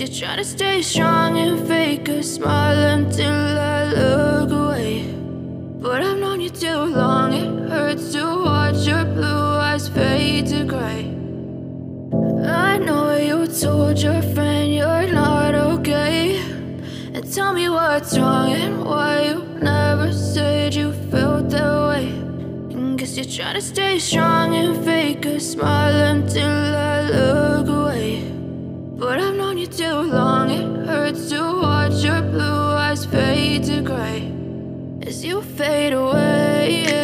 You're trying to stay strong and fake a smile until I look away. But I've known you too long, it hurts to watch your blue eyes fade to gray. I know you told your friend you're not okay. And tell me what's wrong and why you never said you felt that way. Guess you're trying to stay strong and fake a smile until I look away. But I've known you too long, it hurts to watch your blue eyes fade to gray as you fade away.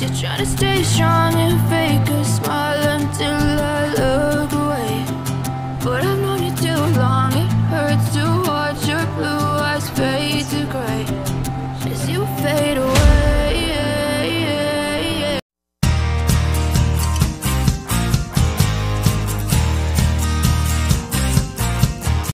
You're trying to stay strong and fake a smile